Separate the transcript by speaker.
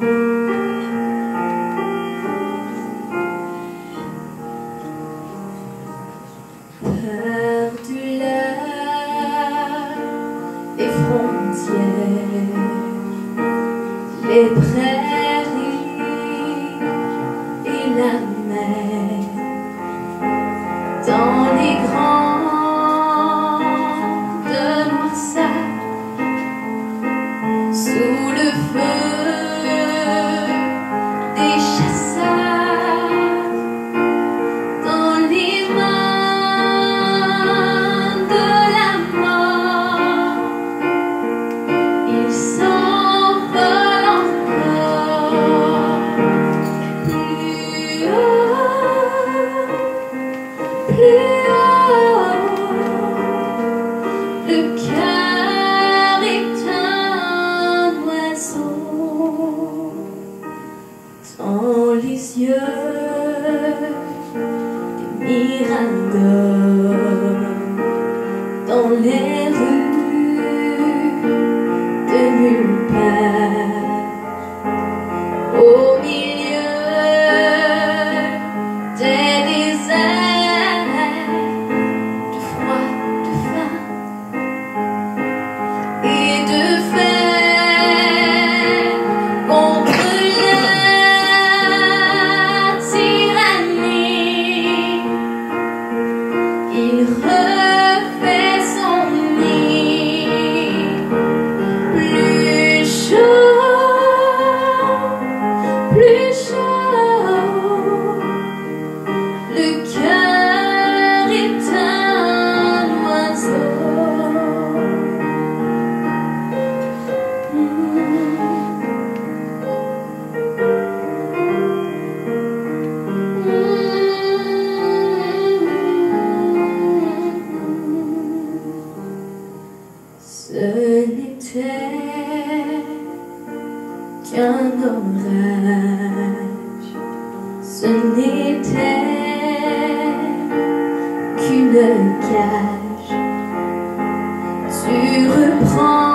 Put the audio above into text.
Speaker 1: Par-delà les frontières, les prêts. yeux des miracles. n'était qu'un orage, ce n'était qu'une cage. Tu reprends.